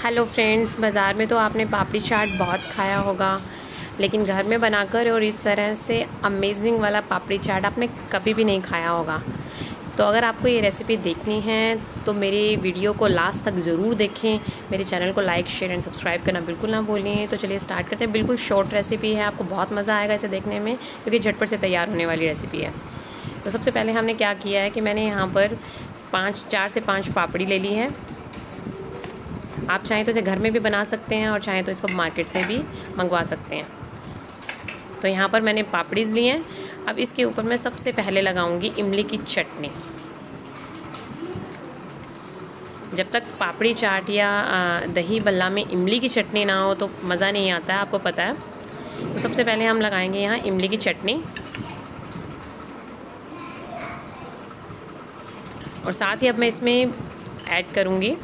Hello friends, बाज़ार में तो आपने पापड़ी चाट बहुत खाया होगा, लेकिन घर में बनाकर और इस तरह से अमेजिंग वाला पापड़ी चाट आपने कभी भी नहीं खाया होगा। तो अगर आपको ये रेसिपी देखनी है तो मेरी वीडियो को लास्ट तक ज़रूर देखें। मेरे चैनल को लाइक शेयर एंड सब्सक्राइब करना बिल्कुल ना भूलें। तो चलिए स्टार्ट करते हैं। बिल्कुल शॉर्ट रेसिपी है, आपको बहुत मज़ा आएगा इसे देखने में, क्योंकि झटपट से तैयार होने वाली रेसिपी है। तो सबसे पहले हमने क्या किया है कि मैंने यहाँ पर पाँच, चार से पाँच पापड़ी ले ली है। आप चाहें तो इसे घर में भी बना सकते हैं और चाहें तो इसको मार्केट से भी मंगवा सकते हैं। तो यहाँ पर मैंने पापड़ीज़ ली हैं। अब इसके ऊपर मैं सबसे पहले लगाऊँगी इमली की चटनी। जब तक पापड़ी, चाट या दही बल्ला में इमली की चटनी ना हो तो मज़ा नहीं आता है आपको पता है। तो सबसे पहले हम लगाएँगे यहाँ इमली की चटनी। और साथ ही अब मैं इसमें ऐड करूँगी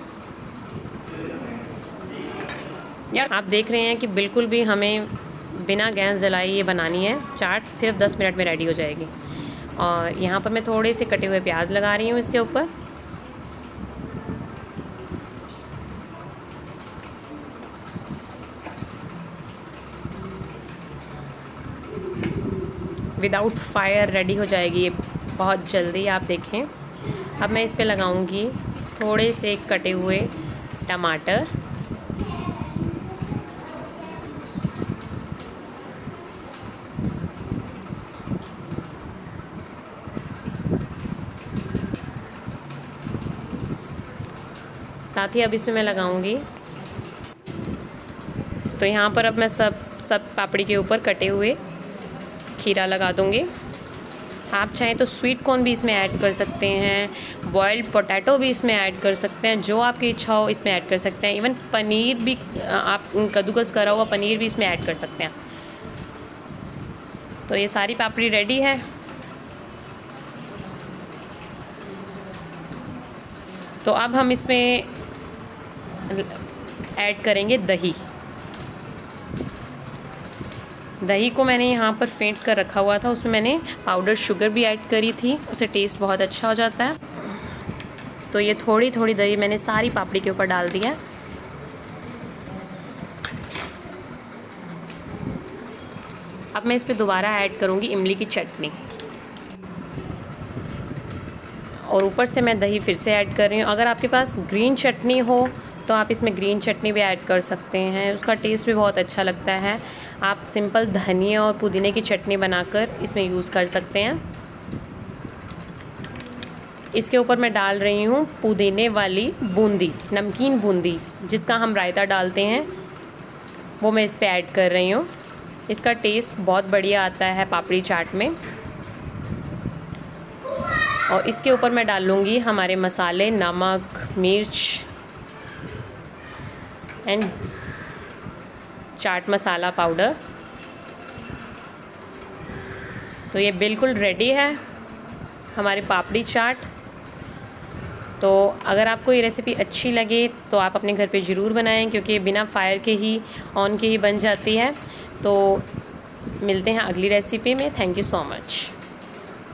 यार, आप देख रहे हैं कि बिल्कुल भी हमें बिना गैस जलाई ये बनानी है। चाट सिर्फ़ दस मिनट में रेडी हो जाएगी। और यहाँ पर मैं थोड़े से कटे हुए प्याज लगा रही हूँ इसके ऊपर। विदाउट फायर रेडी हो जाएगी ये बहुत जल्दी, आप देखें। अब मैं इस पर लगाऊँगी थोड़े से कटे हुए टमाटर। साथ ही अब इसमें मैं लगाऊँगी। तो यहाँ पर अब मैं सब सब पापड़ी के ऊपर कटे हुए खीरा लगा दूँगी। आप चाहें तो स्वीट कॉर्न भी इसमें ऐड कर सकते हैं बॉयल्ड पोटैटो भी इसमें ऐड कर सकते हैं, जो आपकी इच्छा हो इसमें ऐड कर सकते हैं। इवन पनीर भी, आप कद्दूकस करा हुआ पनीर भी इसमें ऐड कर सकते हैं। तो ये सारी पापड़ी रेडी है। तो अब हम इसमें ऐड करेंगे दही। दही को मैंने यहाँ पर फेंट कर रखा हुआ था, उसमें मैंने पाउडर शुगर भी ऐड करी थी उससे टेस्ट बहुत अच्छा हो जाता है। तो ये थोड़ी थोड़ी दही मैंने सारी पापड़ी के ऊपर डाल दिया अब मैं इस पर दोबारा ऐड करूँगी इमली की चटनी। और ऊपर से मैं दही फिर से ऐड कर रही हूँ। अगर आपके पास ग्रीन चटनी हो तो आप इसमें ग्रीन चटनी भी ऐड कर सकते हैं। उसका टेस्ट भी बहुत अच्छा लगता है। आप सिंपल धनिया और पुदीने की चटनी बनाकर इसमें यूज़ कर सकते हैं। इसके ऊपर मैं डाल रही हूँ पुदीने वाली बूंदी, नमकीन बूंदी, जिसका हम रायता डालते हैं। वो मैं इस पर ऐड कर रही हूँ। इसका टेस्ट बहुत बढ़िया आता है पापड़ी चाट में। और इसके ऊपर मैं डालूँगी हमारे मसाले, नमक, मिर्च एंड चाट मसाला पाउडर तो ये बिल्कुल रेडी है, हमारी पापड़ी चाट। तो अगर आपको ये रेसिपी अच्छी लगे तो आप अपने घर पे ज़रूर बनाएँ, क्योंकि बिना फायर के ही ऑन के ही बन जाती है। तो मिलते हैं अगली रेसिपी में। Thank you so much